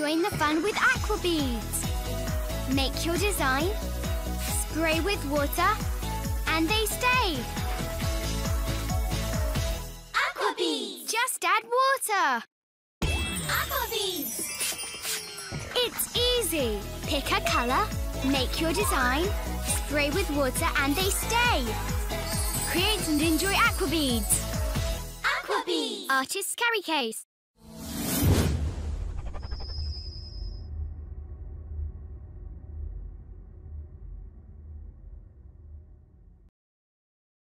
Join the fun with Aquabeads. Make your design, spray with water, and they stay. Aquabeads. Just add water. Aquabeads. It's easy. Pick a colour, make your design, spray with water, and they stay. Create and enjoy Aquabeads. Aqua! Artist's carry case.